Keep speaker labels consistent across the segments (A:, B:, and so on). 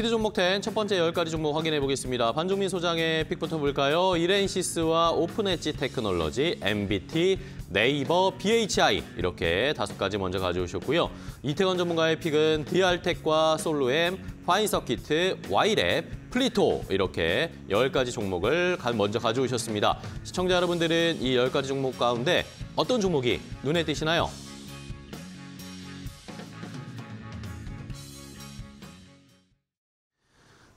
A: 스피드 종목 10첫 번째 10가지 종목 확인해 보겠습니다. 반종민 소장의 픽부터 볼까요? 이랜시스와 오픈엣지 테크놀로지, 엔비티, 네이버, 비에이치아이 이렇게 다섯 가지 먼저 가져오셨고요. 이태건 전문가의 픽은 디알텍과 솔루엠, 화인써키트, 와이랩, 플리토 이렇게 10가지 종목을 먼저 가져오셨습니다. 시청자 여러분들은 이 10가지 종목 가운데 어떤 종목이 눈에 띄시나요?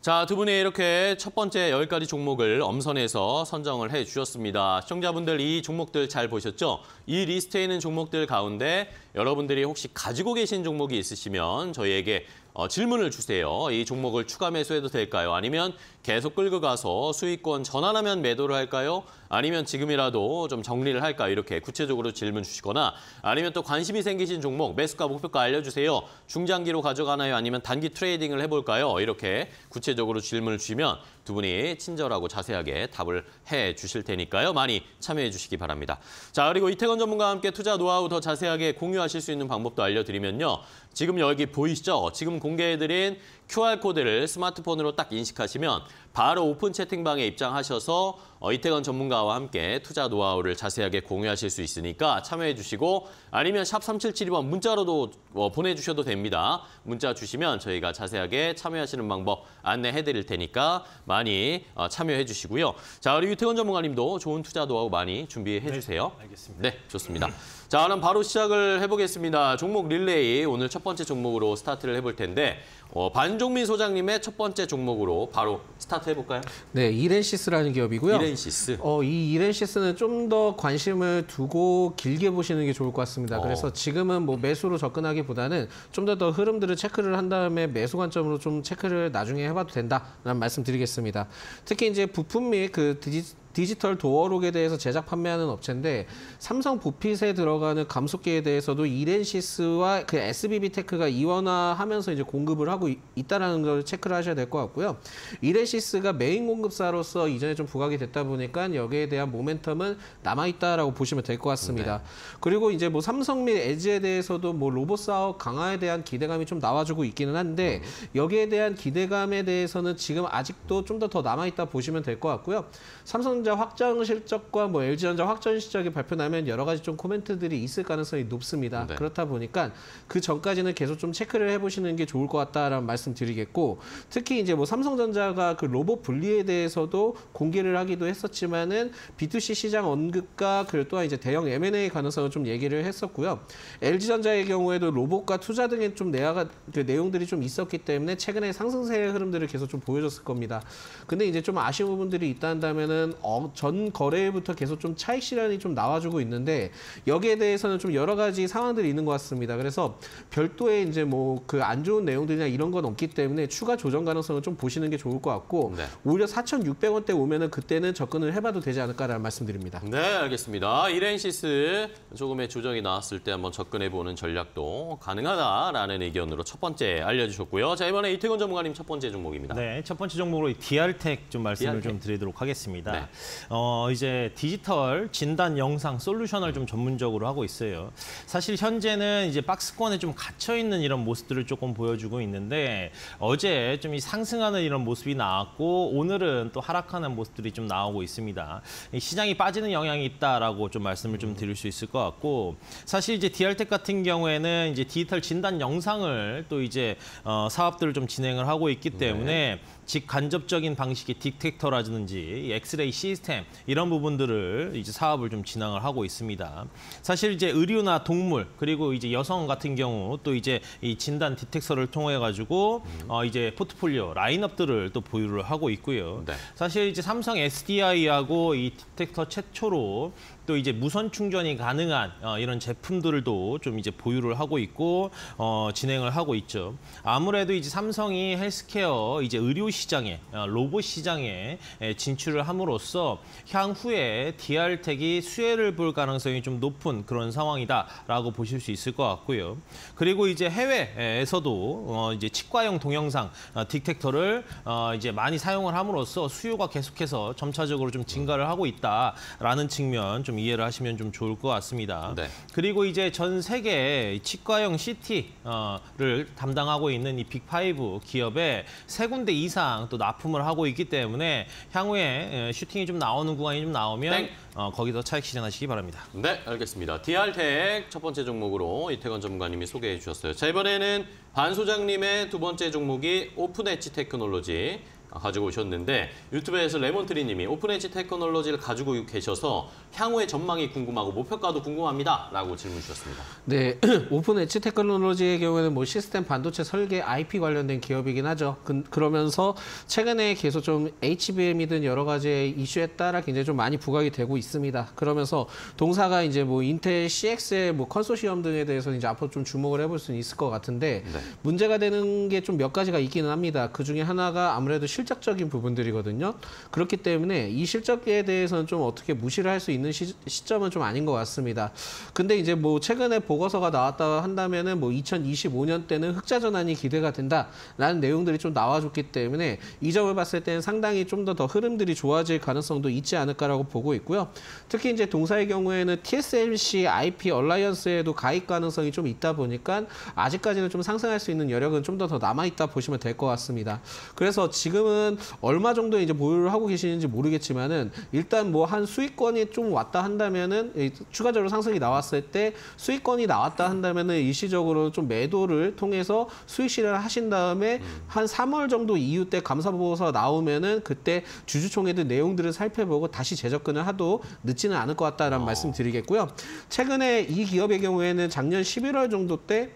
A: 자, 두 분이 이렇게 첫 번째 열가지 종목을 엄선해서 선정을 해 주셨습니다. 시청자분들 이 종목들 잘 보셨죠? 이 리스트에 있는 종목들 가운데 여러분들이 혹시 가지고 계신 종목이 있으시면 저희에게 어, 질문을 주세요. 이 종목을 추가 매수해도 될까요? 아니면 계속 끌고 가서 수익권 전환하면 매도를 할까요? 아니면 지금이라도 좀 정리를 할까요? 이렇게 구체적으로 질문 주시거나 아니면 또 관심이 생기신 종목 매수가 목표가 알려주세요. 중장기로 가져가나요? 아니면 단기 트레이딩을 해볼까요? 이렇게 구체적으로 질문을 주시면 두 분이 친절하고 자세하게 답을 해 주실 테니까요. 많이 참여해 주시기 바랍니다. 자, 그리고 이태건 전문가와 함께 투자 노하우 더 자세하게 공유하실 수 있는 방법도 알려드리면요. 지금 여기 보이시죠? 지금 공개해드린 QR코드를 스마트폰으로 딱 인식하시면 바로 오픈 채팅방에 입장하셔서 어, 이태건 전문가와 함께 투자 노하우를 자세하게 공유하실 수 있으니까 참여해 주시고 아니면 샵 3772번 문자로도 어, 보내주셔도 됩니다. 문자 주시면 저희가 자세하게 참여하시는 방법 안내해 드릴 테니까 많이 어, 참여해 주시고요. 자, 우리 유태건 전문가님도 좋은 투자 노하우 많이 준비해 주세요.
B: 네, 알겠습니다.
A: 네, 좋습니다. 자, 그럼 바로 시작을 해보겠습니다. 종목 릴레이 오늘 첫 번째 종목으로 스타트를 해볼 텐데 어, 반종민 소장님의 첫 번째 종목으로 바로 스타트 해볼까요?
C: 네, 이랜시스라는 기업이고요.
A: 이랜시스.
C: 어, 이 이랜시스는 좀 더 관심을 두고 길게 보시는 게 좋을 것 같습니다.
A: 어.
C: 그래서 지금은 뭐 매수로 접근하기보다는 좀 더더 흐름들을 체크를 한 다음에 매수 관점으로 좀 체크를 나중에 해봐도 된다라는 말씀드리겠습니다. 특히 이제 부품 및 그 디지털 도어록에 대해서 제작 판매하는 업체인데 삼성 봇핏에 들어가는 감속기에 대해서도 이랜시스와 그 SBB 테크가 이원화하면서 이제 공급을 하고 있다라는 걸 체크를 하셔야 될 것 같고요. 이랜시스가 메인 공급사로서 이전에 좀 부각이 됐다 보니까 여기에 대한 모멘텀은 남아 있다라고 보시면 될 것 같습니다. 네. 그리고 이제 뭐 삼성 및 LG에 대해서도 뭐 로봇 사업 강화에 대한 기대감이 좀 나와주고 있기는 한데 여기에 대한 기대감에 대해서는 지금 아직도 좀 더더 남아 있다 보시면 될 것 같고요. 삼성 전자 확정 실적과 뭐 LG전자 확정 실적이 발표 나면 여러 가지 좀 코멘트들이 있을 가능성이 높습니다. 네. 그렇다 보니까 그 전까지는 계속 좀 체크를 해보시는 게 좋을 것 같다라는 말씀드리겠고 특히 이제 뭐 삼성전자가 그 로봇 분리에 대해서도 공개를 하기도 했었지만은 B2C 시장 언급과 그리고 또한 이제 대형 M&A 가능성을 좀 얘기를 했었고요. LG전자의 경우에도 로봇과 투자 등의 좀 내화가 그 내용들이 좀 있었기 때문에 최근에 상승세의 흐름들을 계속 좀 보여줬을 겁니다. 근데 이제 좀 아쉬운 부분들이 있다 한다면은 어, 전 거래일부터 계속 좀 차익 실현이 좀 나와주고 있는데 여기에 대해서는 좀 여러 가지 상황들이 있는 것 같습니다. 그래서 별도의 이제 뭐 그 안 좋은 내용들이나 이런 건 없기 때문에 추가 조정 가능성을 좀 보시는 게 좋을 것 같고 네. 오히려 4,600원대 오면은 그때는 접근을 해봐도 되지 않을까라는 말씀드립니다.
A: 네, 알겠습니다. 이렌시스 조금의 조정이 나왔을 때 한번 접근해보는 전략도 가능하다라는 의견으로 첫 번째 알려주셨고요. 자, 이번에 이태곤 전문가님 첫 번째 종목입니다.
B: 네, 첫 번째 종목으로 DR텍 좀 말씀을 DR텍. 좀 드리도록 하겠습니다. 네. 어, 이제 디지털 진단 영상 솔루션을 좀 전문적으로 하고 있어요. 사실 현재는 이제 박스권에 좀 갇혀 있는 이런 모습들을 조금 보여주고 있는데 어제 좀 이 상승하는 이런 모습이 나왔고 오늘은 또 하락하는 모습들이 좀 나오고 있습니다. 시장이 빠지는 영향이 있다라고 좀 말씀을 좀 드릴 수 있을 것 같고 사실 이제 디알텍 같은 경우에는 이제 디지털 진단 영상을 또 이제 어, 사업들을 좀 진행을 하고 있기 때문에 네. 직간접적인 방식의 detector라든지 엑스레이 시스템 이런 부분들을 이제 사업을 좀 진행을 하고 있습니다. 사실 이제 의료나 동물 그리고 이제 여성 같은 경우 또 이제 이 진단 detector를 통해 가지고 음. 어 이제 포트폴리오 라인업들을 또 보유를 하고 있고요. 네. 사실 이제 삼성 SDI하고 이 detector 최초로 또 이제 무선 충전이 가능한 어, 이런 제품들도 좀 이제 보유를 하고 있고 어, 진행을 하고 있죠. 아무래도 이제 삼성이 헬스케어 이제 의료 시장에 어, 로봇 시장에 에, 진출을 함으로써 향후에 DR텍이 수혜를 볼 가능성이 좀 높은 그런 상황이다라고 보실 수 있을 것 같고요. 그리고 이제 해외에서도 어, 이제 치과용 동영상 어, 딕텍터를 어, 이제 많이 사용을 함으로써 수요가 계속해서 점차적으로 좀 증가를 하고 있다라는 측면 좀좀 이해를 하시면 좀 좋을 것 같습니다.
A: 네.
B: 그리고 이제 전 세계 치과형 CT를 담당하고 있는 이 빅5 기업에 세 군데 이상 또 납품을 하고 있기 때문에 향후에 에, 슈팅이 좀 나오는 구간이 좀 나오면
A: 땡.
B: 어, 거기서 차익 실현하시기 바랍니다.
A: 네, 알겠습니다. 디알텍 첫 번째 종목으로 이태건 전문가님이 소개해 주셨어요. 자, 이번에는 반 소장님의 두 번째 종목이 오픈엣지테크놀로지 가지고 오셨는데 유튜브에서 레몬트리님이 오픈엣지테크놀로지를 가지고 계셔서 향후의 전망이 궁금하고 목표가도 궁금합니다 라고 질문 주셨습니다.
C: 네, 오픈 엣지 테크놀로지의 경우에는 뭐 시스템 반도체 설계 IP 관련된 기업이긴 하죠. 그, 그러면서 최근에 계속 좀 HBM이든 여러 가지의 이슈에 따라 굉장히 좀 많이 부각이 되고 있습니다. 그러면서 동사가 이제 뭐 인텔 CX의 뭐 컨소시엄 등에 대해서 이제 앞으로 좀 주목을 해볼 수는 있을 것 같은데
A: 네.
C: 문제가 되는 게 좀 몇 가지가 있기는 합니다. 그 중에 하나가 아무래도 실 적적인 부분들이거든요. 그렇기 때문에 이 실적에 대해서는 좀 어떻게 무시를 할 수 있는 시, 시점은 좀 아닌 것 같습니다. 근데 이제 뭐 최근에 보고서가 나왔다 한다면은 뭐 2025년 때는 흑자 전환이 기대가 된다라는 내용들이 좀 나와줬기 때문에 이 점을 봤을 때는 상당히 좀 더 더 흐름들이 좋아질 가능성도 있지 않을까라고 보고 있고요. 특히 이제 동사의 경우에는 TSMC IP 얼라이언스에도 가입 가능성이 좀 있다 보니까 아직까지는 좀 상승할 수 있는 여력은 좀 더더 남아 있다 보시면 될 것 같습니다. 그래서 지금은 얼마 정도 이제 보유를 하고 계시는지 모르겠지만은 일단 뭐 한 수익권이 좀 왔다 한다면은 이 추가적으로 상승이 나왔을 때 수익권이 나왔다 한다면은 일시적으로 좀 매도를 통해서 수익 실현을 하신 다음에 한 3월 정도 이후 때 감사 보고서 나오면은 그때 주주총회들 내용들을 살펴보고 다시 재접근을 해도 늦지는 않을 것 같다라는 말씀 드리겠고요. 최근에 이 기업의 경우에는 작년 11월 정도 때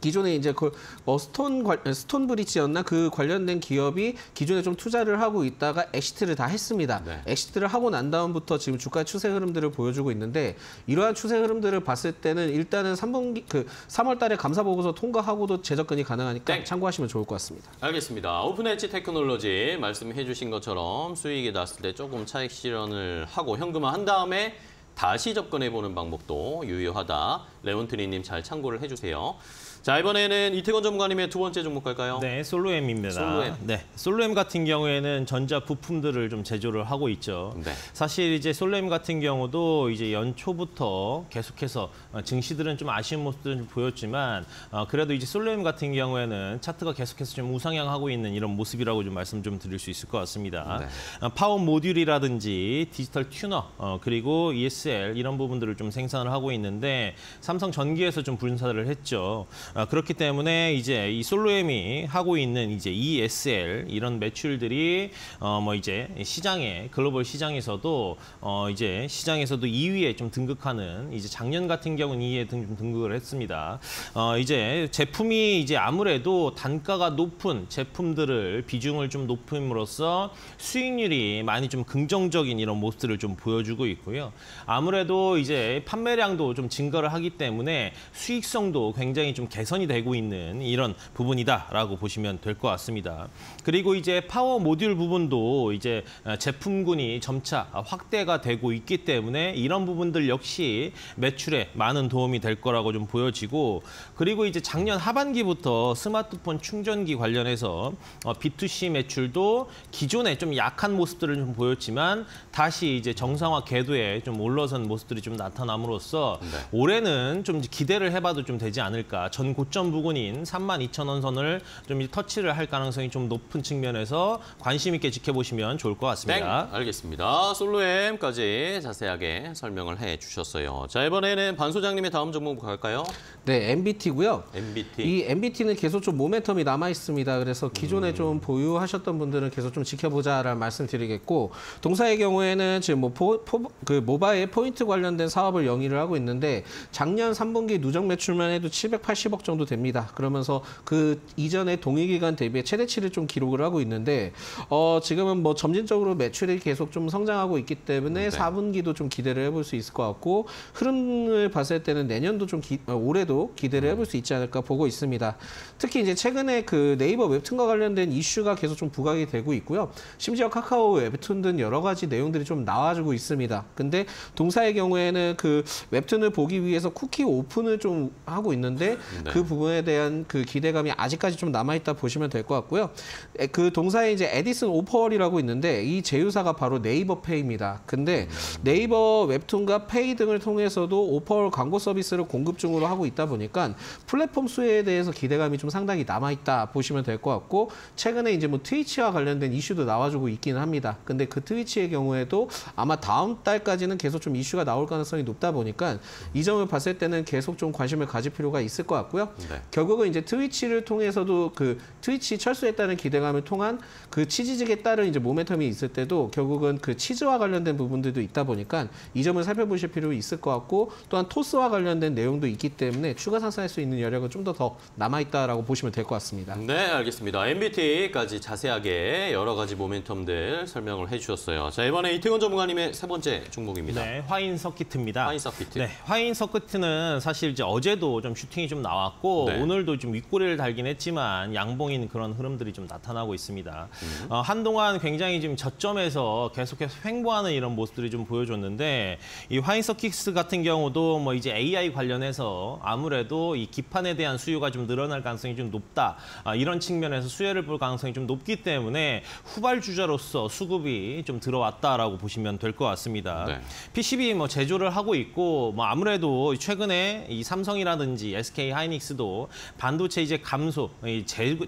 C: 기존에 이제 그 뭐 스톤 관, 스톤 브릿지였나 그 관련된 기업이 기존에 좀 투자를 하고 있다가 exit를 다 했습니다.
A: 네.
C: exit를 하고 난 다음부터 지금 주가 추세 흐름들을 보여주고 있는데 이러한 추세 흐름들을 봤을 때는 일단은 3분기 그 3월 달에 감사 보고서 통과하고도 재접근이 가능하니까
A: 땡.
C: 참고하시면 좋을 것 같습니다.
A: 알겠습니다. 오픈엣지테크놀로지 말씀해 주신 것처럼 수익이 났을 때 조금 차익 실현을 하고 현금화 한 다음에 다시 접근해 보는 방법도 유효하다. 레몬트리님 잘 참고를 해주세요. 자 이번에는 이태건 전문가님의 두 번째 종목 갈까요?
B: 네, 솔루엠입니다.
A: 솔루엠.
B: 네, 솔루엠 같은 경우에는 전자 부품들을 좀 제조를 하고 있죠.
A: 네.
B: 사실 이제 솔루엠 같은 경우도 이제 연초부터 계속해서 어, 증시들은 좀 아쉬운 모습들을 좀 보였지만 어, 그래도 이제 솔로엠 같은 경우에는 차트가 계속해서 좀 우상향하고 있는 이런 모습이라고 좀 말씀 좀 드릴 수 있을 것 같습니다.
A: 네.
B: 어, 파워 모듈이라든지 디지털 튜너 어, 그리고 ESL 이런 부분들을 좀 생산을 하고 있는데 삼성 전기에서 좀 분사를 했죠. 아, 그렇기 때문에 이제 이 솔로엠이 하고 있는 이제 ESL 이런 매출들이 어 뭐 이제 시장에 글로벌 시장에서도 어 이제 시장에서도 2위에 좀 등극하는 이제 작년 같은 경우는 2위에 등, 좀 등극을 했습니다. 어 이제 제품이 이제 아무래도 단가가 높은 제품들을 비중을 좀 높임으로써 수익률이 많이 좀 긍정적인 이런 모습들을 좀 보여주고 있고요. 아무래도 이제 판매량도 좀 증가를 하기 때문에 수익성도 굉장히 좀 개 선이 되고 있는 이런 부분이다라고 보시면 될 것 같습니다. 그리고 이제 파워 모듈 부분도 이제 제품군이 점차 확대가 되고 있기 때문에 이런 부분들 역시 매출에 많은 도움이 될 거라고 좀 보여지고 그리고 이제 작년 하반기부터 스마트폰 충전기 관련해서 어, B2C 매출도 기존에 좀 약한 모습들을 좀 보였지만 다시 이제 정상화 궤도에 좀 올라선 모습들이 좀 나타남으로써
A: 네.
B: 올해는 좀 기대를 해봐도 좀 되지 않을까. 전 고점 부근인 32,000원 선을 좀 이제 터치를 할 가능성이 좀 높은 측면에서 관심 있게 지켜보시면 좋을 것
A: 땡!
B: 같습니다.
A: 알겠습니다. 솔로엠까지 자세하게 설명을 해 주셨어요. 자 이번에는 반 소장님의 다음 종목 갈까요?
C: 네, NBT고요.
A: NBT.
C: 이 NBT는 계속 좀 모멘텀이 남아 있습니다. 그래서 기존에 좀 보유하셨던 분들은 계속 좀 지켜보자라는 말씀드리겠고 동사의 경우에는 지금 뭐 포, 포, 그 모바일 포인트 관련된 사업을 영위를 하고 있는데 작년 3분기 누적 매출만 해도 780억 정도 됩니다. 그러면서 그 이전에 동일 기간 대비 최대치를 좀 기록을 하고 있는데 어 지금은 뭐 점진적으로 매출이 계속 좀 성장하고 있기 때문에
A: 네.
C: 4분기도 좀 기대를 해볼 수 있을 것 같고 흐름을 봤을 때는 내년도 좀 기, 어, 올해도 기대를 해볼 수 있지 않을까 보고 있습니다. 특히 이제 최근에 그 네이버 웹툰과 관련된 이슈가 계속 좀 부각이 되고 있고요. 심지어 카카오 웹툰 등 여러 가지 내용들이 좀 나와주고 있습니다. 근데 동사의 경우에는 그 웹툰을 보기 위해서 쿠키 오픈을 좀 하고 있는데
A: 네.
C: 그 부분에 대한 그 기대감이 아직까지 좀 남아있다 보시면 될 것 같고요. 에, 그 동사에 이제 애디슨 offerwall이라고 있는데 이 제휴사가 바로 네이버 페이입니다. 근데 네이버 웹툰과 페이 등을 통해서도 오퍼월 광고 서비스를 공급 중으로 하고 있다 보니까 플랫폼 수혜에 대해서 기대감이 좀 상당히 남아있다 보시면 될 것 같고 최근에 이제 뭐 트위치와 관련된 이슈도 나와주고 있기는 합니다. 근데 그 트위치의 경우에도 아마 다음 달까지는 계속 좀 이슈가 나올 가능성이 높다 보니까 이 점을 봤을 때는 계속 좀 관심을 가질 필요가 있을 것 같고 요.
A: 네.
C: 결국은 이제 트위치를 통해서도 그 트위치 철수했다는 기대감을 통한 그 치즈직에 따른 이제 모멘텀이 있을 때도 결국은 그 치즈와 관련된 부분들도 있다 보니까 이 점을 살펴보실 필요 있을 것 같고 또한 토스와 관련된 내용도 있기 때문에 추가 상승할 수 있는 여력은 좀 더 더 남아 있다라고 보시면 될 것 같습니다.
A: 네, 알겠습니다. MBT까지 자세하게 여러 가지 모멘텀들 설명을 해주셨어요. 자, 이번에 이태원 전문가님의 세 번째 종목입니다.
B: 네, 화인 서키트입니다.
A: 화인 서키트.
B: 네, 화인 서키트는 사실 이제 어제도 좀 슈팅이 좀 나 왔고
A: 네.
B: 오늘도 좀 윗꼬리를 달긴 했지만 양봉인 그런 흐름들이 좀 나타나고 있습니다.
A: 음.
B: 어, 한동안 굉장히 지금 저점에서 계속해서 횡보하는 이런 모습들이 좀 보여줬는데 이 화인 서키트 같은 경우도 뭐 이제 AI 관련해서 아무래도 이 기판에 대한 수요가 좀 늘어날 가능성이 좀 높다. 아, 이런 측면에서 수혜를 볼 가능성이 좀 높기 때문에 후발 주자로서 수급이 좀 들어왔다라고 보시면 될 것 같습니다.
A: 네.
B: PCB 뭐 제조를 하고 있고 뭐 아무래도 최근에 이 삼성이라든지 SK 하이닉 스도 반도체 이제 감소,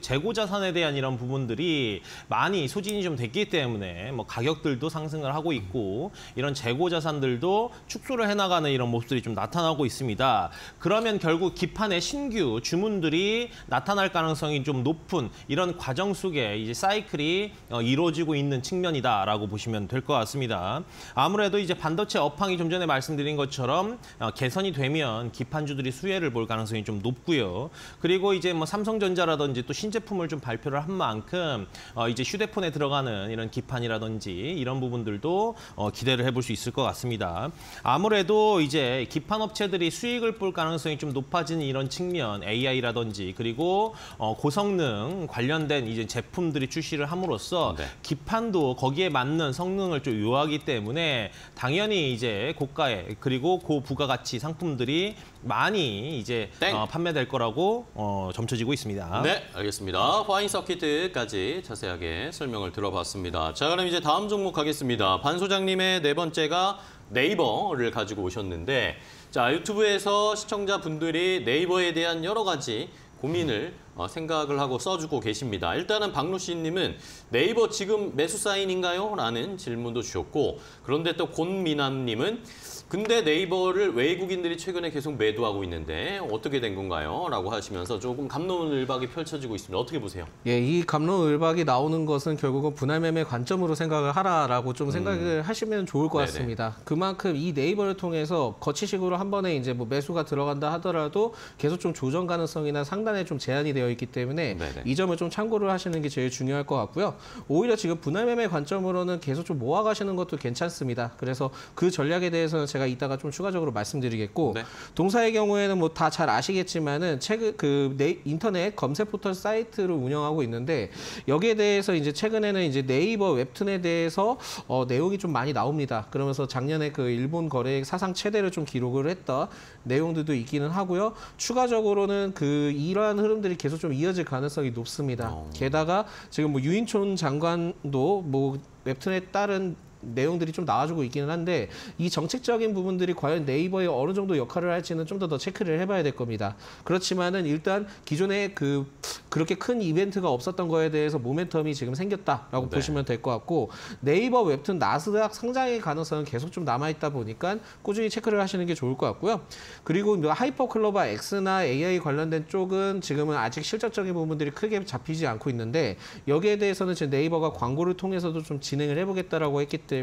B: 재고 자산에 대한 이런 부분들이 많이 소진이 좀 됐기 때문에 뭐 가격들도 상승을 하고 있고 이런 재고 자산들도 축소를 해나가는 이런 모습들이 좀 나타나고 있습니다. 그러면 결국 기판의 신규 주문들이 나타날 가능성이 좀 높은 이런 과정 속에 이제 사이클이 어, 이루어지고 있는 측면이다라고 보시면 될 것 같습니다. 아무래도 이제 반도체 업황이 좀 전에 말씀드린 것처럼 어, 개선이 되면 기판주들이 수혜를 볼 가능성이 좀 높 고요. 그리고 이제 뭐 삼성전자라든지 또 신제품을 좀 발표를 한 만큼 어, 이제 휴대폰에 들어가는 이런 기판이라든지 이런 부분들도 어, 기대를 해볼 수 있을 것 같습니다. 아무래도 이제 기판 업체들이 수익을 볼 가능성이 좀 높아지는 이런 측면 AI라든지 그리고 어, 고성능 관련된 이제 제품들이 출시를 함으로써
A: 네.
B: 기판도 거기에 맞는 성능을 좀 요하기 때문에 당연히 이제 고가의 그리고 고부가가치 상품들이 많이 이제
A: 땡.
B: 어, 판매될 거라고 어, 점쳐지고 있습니다.
A: 네, 알겠습니다. 화인 서키트까지 자세하게 설명을 들어봤습니다. 자, 그럼 이제 다음 종목 가겠습니다. 반 소장님의 네 번째가 네이버를 가지고 오셨는데, 자 유튜브에서 시청자분들이 네이버에 대한 여러 가지 고민을 어, 생각을 하고 써주고 계십니다. 일단은 박루 씨 님은 네이버 지금 매수 사인인가요? 라는 질문도 주셨고 그런데 또 곤미남 님은 근데 네이버를 외국인들이 최근에 계속 매도하고 있는데 어떻게 된 건가요? 라고 하시면서 조금 감론을박이 펼쳐지고 있습니다. 어떻게 보세요?
C: 예, 이 감론을박이 나오는 것은 결국은 분할 매매 관점으로 생각을 하라라고 좀 생각을 하시면 좋을 것
A: 음. 네네.
C: 같습니다. 그만큼 이 네이버를 통해서 거치식으로 한 번에 이제 뭐 매수가 들어간다 하더라도 계속 좀 조정 가능성이나 상단에 좀 제한이 되어 있기 때문에
A: 네네.
C: 이 점을 좀 참고를 하시는 게 제일 중요할 것 같고요. 오히려 지금 분할 매매 관점으로는 계속 좀 모아가시는 것도 괜찮습니다. 그래서 그 전략에 대해서는 제가 이따가 좀 추가적으로 말씀드리겠고
A: 네.
C: 동사의 경우에는 뭐 다 잘 아시겠지만은 최근 그 네, 인터넷 검색 포털 사이트를 운영하고 있는데 여기에 대해서 이제 최근에는 이제 네이버 웹툰에 대해서 어, 내용이 좀 많이 나옵니다. 그러면서 작년에 그 일본 거래액 사상 최대를 좀 기록을 했던 내용들도 있기는 하고요. 추가적으로는 그 이러한 흐름들이 계속 좀 이어질 가능성이 높습니다.
A: 어.
C: 게다가 지금 뭐 유인촌 장관도 뭐 웹툰에 따른 내용들이 좀 나와주고 있기는 한데 이 정책적인 부분들이 과연 네이버에 어느 정도 역할을 할지는 좀 더 더 체크를 해봐야 될 겁니다. 그렇지만은 일단 기존에 그 그렇게 큰 이벤트가 없었던 거에 대해서 모멘텀이 지금 생겼다라고
A: 네.
C: 보시면 될 것 같고 네이버 웹툰 나스닥 상장의 가능성은 계속 좀 남아 있다 보니까 꾸준히 체크를 하시는 게 좋을 것 같고요. 그리고 뭐 하이퍼 클로바 X나 AI 관련된 쪽은 지금은 아직 실적적인 부분들이 크게 잡히지 않고 있는데 여기에 대해서는 지금 네이버가 광고를 통해서도 좀 진행을 해보겠다라고 했기 때문에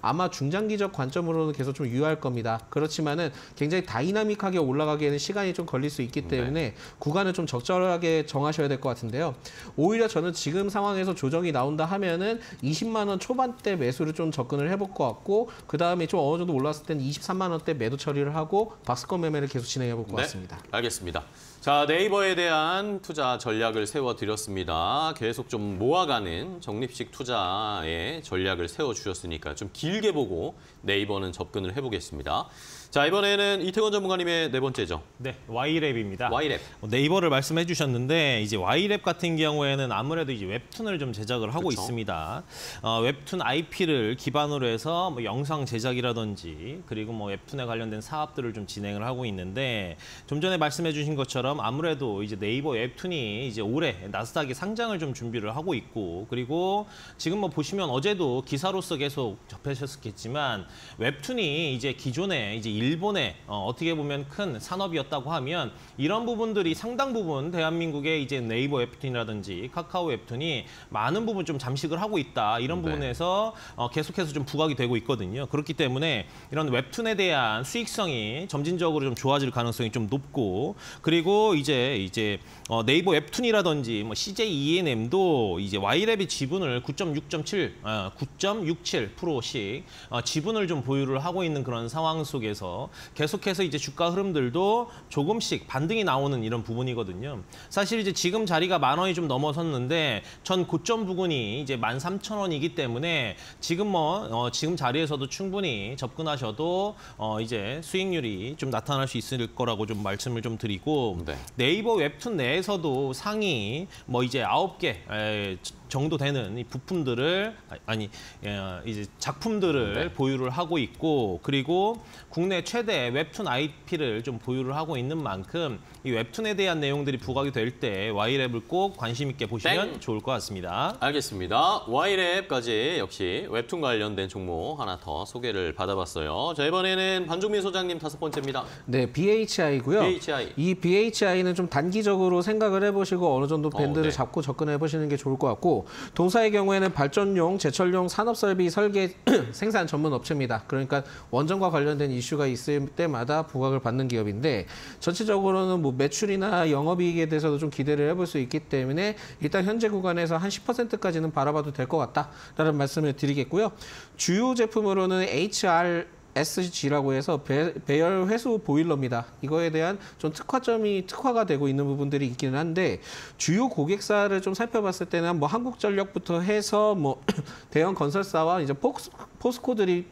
C: 아마 중장기적 관점으로는 계속 좀 유효할 겁니다. 그렇지만은 굉장히 다이나믹하게 올라가기에는 시간이 좀 걸릴 수 있기 때문에 구간을 좀 적절하게 정하셔야 될 것 같은데요. 오히려 저는 지금 상황에서 조정이 나온다 하면은 20만 원 초반대 매수를 좀 접근을 해볼 것 같고 그 다음에 좀 어느 정도 올랐을 때는 23만 원대 매도 처리를 하고 박스권 매매를 계속 진행해 볼 것 같습니다.
A: 알겠습니다. 자, 네이버에 대한 투자 전략을 세워드렸습니다. 계속 좀 모아가는 적립식 투자의 전략을 세워주셨 으니까 좀 길게 보고 네이버는 접근을 해보겠습니다. 자, 이번에는 이태원 전문가님의 네 번째죠.
B: 네, Y랩입니다.
A: Y랩.
B: 어, 네이버를 말씀해 주셨는데 이제 Y랩 같은 경우에는 아무래도 이제 웹툰을 좀 제작을 하고
A: 그쵸.
B: 있습니다. 어, 웹툰 IP를 기반으로 해서 뭐 영상 제작이라든지 그리고 뭐 웹툰에 관련된 사업들을 좀 진행을 하고 있는데 좀 전에 말씀해 주신 것처럼 아무래도 이제 네이버 웹툰이 이제 올해 나스닥에 상장을 좀 준비를 하고 있고 그리고 지금 뭐 보시면 어제도 기사로서 계속 접하셨겠지만 웹툰이 이제 기존에 이제 일본의 어, 어떻게 보면 큰 산업이었다고 하면 이런 부분들이 상당 부분 대한민국의 이제 네이버 웹툰이라든지 카카오 웹툰이 많은 부분 좀 잠식을 하고 있다 이런
A: 네.
B: 부분에서 어, 계속해서 좀 부각이 되고 있거든요. 그렇기 때문에 이런 웹툰에 대한 수익성이 점진적으로 좀 좋아질 가능성이 좀 높고 그리고 이제 이제 어, 네이버 웹툰이라든지 뭐 CJ E&M도 이제 Y랩의 지분을 9.6.7 어, 9.67%씩 어, 지분을 좀 보유를 하고 있는 그런 상황 속에서 계속해서 이제 주가 흐름들도 조금씩 반등이 나오는 이런 부분이거든요. 사실 이제 지금 자리가 만 원이 좀 넘어섰는데 전 고점 부근이 이제 만 삼천 원이기 때문에 지금 뭐 어, 지금 자리에서도 충분히 접근하셔도 어, 이제 수익률이 좀 나타날 수 있을 거라고 좀 말씀을 좀 드리고
A: 네.
B: 네이버 웹툰 내에서도 상위 뭐 이제 아홉 개 에, 정도 되는 이 부품들을 아- 아니 예, 이제 작품들을
A: 네.
B: 보유를 하고 있고 그리고 국내 최대 웹툰 IP를 좀 보유를 하고 있는 만큼 이 웹툰에 대한 내용들이 부각이 될 때 와이랩을 꼭 관심 있게 보시면
A: 땡.
B: 좋을 것 같습니다.
A: 알겠습니다. 와이랩까지 역시 웹툰 관련된 종목 하나 더 소개를 받아봤어요. 자, 이번에는 반종민 소장님 다섯 번째입니다.
C: 네, BHI고요.
A: BHI.
C: 이 BHI는 좀 단기적으로 생각을 해보시고 어느 정도 밴드를
A: 어, 네.
C: 잡고 접근해 보시는 게 좋을 것 같고 동사의 경우에는 발전용, 제철용 산업설비 설계 생산 전문 업체입니다. 그러니까 원전과 관련된 이슈가 있을 때마다 부각을 받는 기업인데 전체적으로는 뭐 매출이나 영업이익에 대해서도 좀 기대를 해볼 수 있기 때문에 일단 현재 구간에서 한 10%까지는 바라봐도 될 것 같다라는 말씀을 드리겠고요. 주요 제품으로는 HR SG라고 해서 배, 배열 회수 보일러입니다. 이거에 대한 좀 특화점이 특화가 되고 있는 부분들이 있기는 한데 주요 고객사를 좀 살펴봤을 때는 뭐 한국전력부터 해서 뭐 대형 건설사와 이제 포스, 포스코들이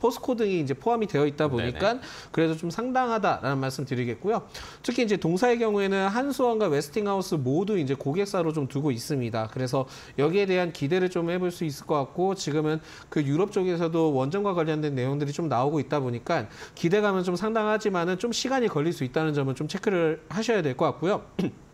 C: 포스코 등이 이제 포함이 되어 있다 보니까 그래도 좀 상당하다라는 말씀 드리겠고요. 특히 이제 동사의 경우에는 한수원과 웨스팅하우스 모두 이제 고객사로 좀 두고 있습니다. 그래서 여기에 대한 기대를 좀 해볼 수 있을 것 같고 지금은 그 유럽 쪽에서도 원전과 관련된 내용들이 좀 나오고 있다 보니까 기대감은 좀 상당하지만은 좀 시간이 걸릴 수 있다는 점은 좀 체크를 하셔야 될 것 같고요.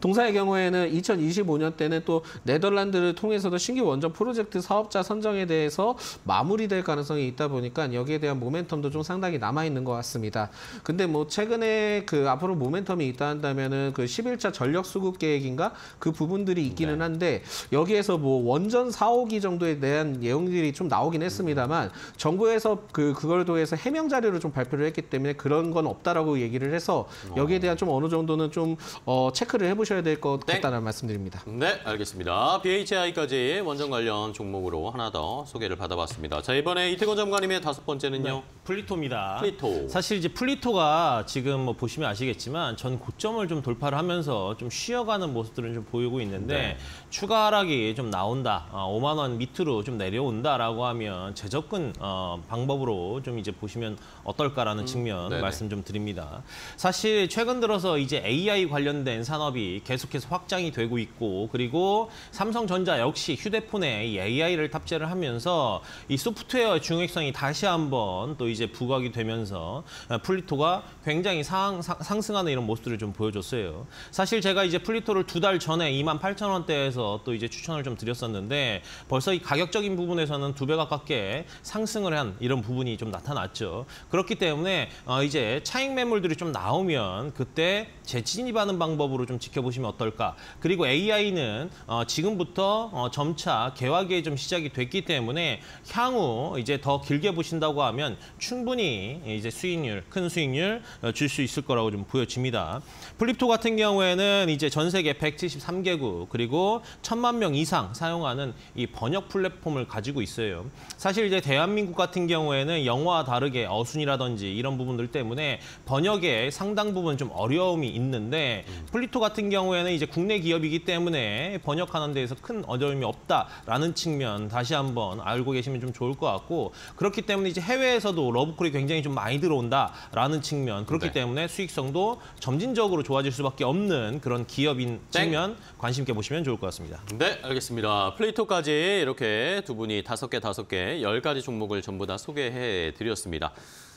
C: 동사의 경우에는 2025년 때는 또 네덜란드를 통해서도 신규 원전 프로젝트 사업자 선정에 대해서 마무리될 가능성이 있다 보니까 여기에 대한 모멘텀도 좀 상당히 남아 있는 것 같습니다. 근데 뭐 최근에 그 앞으로 모멘텀이 있다 한다면은 그 11차 전력 수급 계획인가? 그 부분들이 있기는 한데 여기에서 뭐 원전 4호기 정도에 대한 내용들이 좀 나오긴 했습니다만 정부에서 그 그걸 통해서 해명 자료를 좀 발표를 했기 때문에 그런 건 없다라고 얘기를 해서 여기에 대한 좀 어느 정도는 좀 어, 체크를 해보셔야 될 것
A: 땡.
C: 같다는 말씀드립니다.
A: 네, 알겠습니다. BHI까지 원전 관련 종목으로 하나 더 소개를 받아봤습니다. 자, 이번에 이태권 전문가님의 다섯 번째는요.
B: 플리토입니다.
A: 플리토.
B: 사실 이제 플리토가 지금 뭐 보시면 아시겠지만 전 고점을 좀 돌파를 하면서 좀 쉬어가는 모습들을 좀 보이고 있는데
A: 네.
B: 추가 하락이 좀 나온다. 어, 5만 원 밑으로 좀 내려온다라고 하면 재접근 어, 방법으로 좀 이제 보시면 어떨까라는 측면
A: 음, 네네.
B: 말씀 좀 드립니다. 사실 최근 들어서 이제 AI 관련된 산업이 계속해서 확장이 되고 있고 그리고 삼성전자 역시 휴대폰에 이 AI를 탑재를 하면서 이 소프트웨어의 중요성이 다시 한번 또 이제 부각이 되면서 어, 플리토가 굉장히 상, 상, 상승하는 이런 모습들을 좀 보여줬어요. 사실 제가 이제 플리토를 두 달 전에 2만 8천 원대에서 또 이제 추천을 좀 드렸었는데 벌써 이 가격적인 부분에서는 두 배 가깝게 상승을 한 이런 부분이 좀 나타났죠. 그렇기 때문에 어, 이제 차익 매물들이 좀 나오면 그때 재진입하는 방법으로 좀 지켜보 시면 어떨까. 그리고 AI는 어, 지금부터 어, 점차 개화기에 좀 시작이 됐기 때문에 향후 이제 더 길게 보신다고 하면 충분히 이제 수익률, 큰 수익률 어, 줄수 있을 거라고 좀 보여집니다. 플리토 같은 경우에는 이제 전 세계 173개국 그리고 천만 명 이상 사용하는 이 번역 플랫폼을 가지고 있어요. 사실 이제 대한민국 같은 경우에는 영어와 다르게 어순이라든지 이런 부분들 때문에 번역에 상당 부분 좀 어려움이 있는데 플리토 같은 경우 경우에는 이제 국내 기업이기 때문에 번역하는 데에서 큰 어려움이 없다라는 측면 다시 한번 알고 계시면 좀 좋을 것 같고 그렇기 때문에 이제 해외에서도 러브콜이 굉장히 좀 많이 들어온다라는 측면 그렇기
A: 네.
B: 때문에 수익성도 점진적으로 좋아질 수밖에 없는 그런 기업인
A: 땡.
B: 측면 관심 있게 보시면 좋을 것 같습니다.
A: 네, 알겠습니다. 플레이토까지 이렇게 두 분이 다섯 개, 다섯 개, 열 가지 종목을 전부 다 소개해 드렸습니다.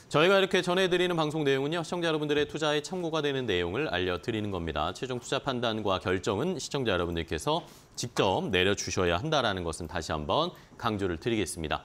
A: 저희가 이렇게 전해드리는 방송 내용은요, 시청자 여러분들의 투자에 참고가 되는 내용을 알려드리는 겁니다. 최종 투자 판단과 결정은 시청자 여러분들께서 직접 내려주셔야 한다는 것은 다시 한번 강조를 드리겠습니다.